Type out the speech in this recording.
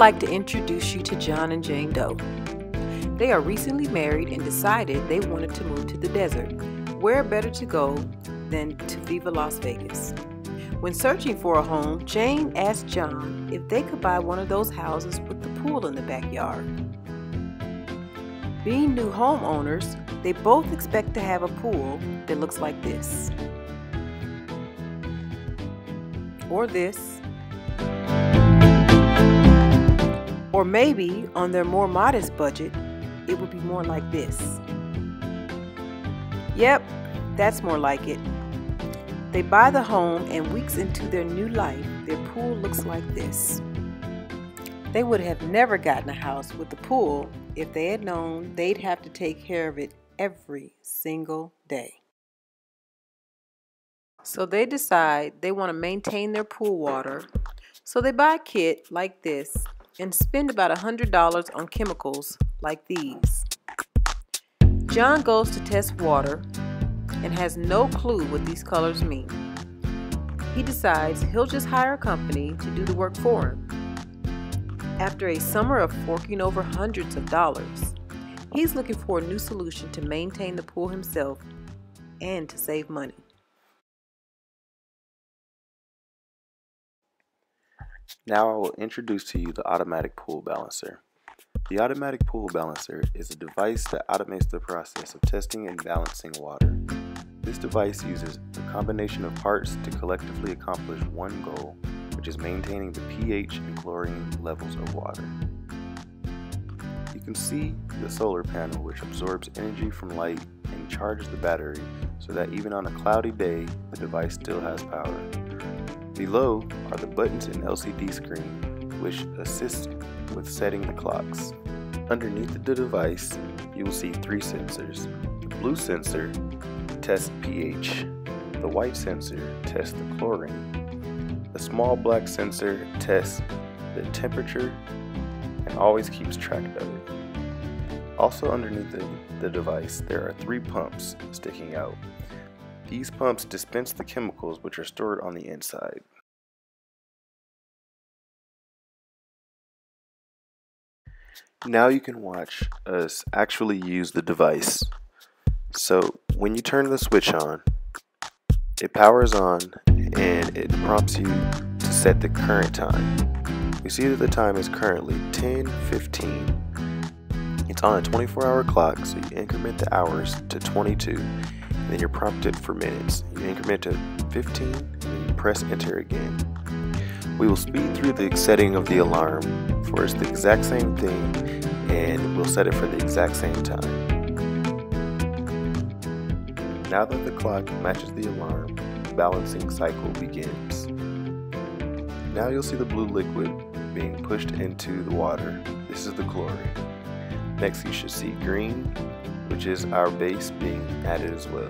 like to introduce you to John and Jane Doe. They are recently married and decided they wanted to move to the desert. Where better to go than to Viva Las Vegas? When searching for a home, Jane asked John if they could buy one of those houses with the pool in the backyard. Being new homeowners, they both expect to have a pool that looks like this. Or this. Maybe on their more modest budget, it would be more like this. Yep, that's more like it. They buy the home, and weeks into their new life, their pool looks like this. They would have never gotten a house with a pool if they had known they'd have to take care of it every single day. So they decide they want to maintain their pool water, so they buy a kit like this and spend about $100 on chemicals like these. John goes to test water and has no clue what these colors mean. He decides he'll just hire a company to do the work for him. After a summer of forking over hundreds of dollars, he's looking for a new solution to maintain the pool himself and to save money. Now I will introduce to you the automatic pool balancer. The automatic pool balancer is a device that automates the process of testing and balancing water. This device uses a combination of parts to collectively accomplish one goal, which is maintaining the pH and chlorine levels of water. You can see the solar panel which absorbs energy from light and charges the battery so that even on a cloudy day, the device still has power. Below are the buttons and LCD screen which assist with setting the clocks. Underneath the device, you will see three sensors. The blue sensor tests pH. The white sensor tests the chlorine. The small black sensor tests the temperature and always keeps track of it. Also underneath the, the device, there are three pumps sticking out. These pumps dispense the chemicals which are stored on the inside. Now you can watch us actually use the device. So when you turn the switch on, it powers on and it prompts you to set the current time. You see that the time is currently 10:15. It's on a 24-hour clock, so you increment the hours to 22, and then you're prompted for minutes. You increment to 15, and press enter again. We will speed through the setting of the alarm for it's the exact same thing, and we'll set it for the exact same time. Now that the clock matches the alarm, the balancing cycle begins. Now you'll see the blue liquid being pushed into the water. This is the chlorine. Next you should see green, which is our base being added as well.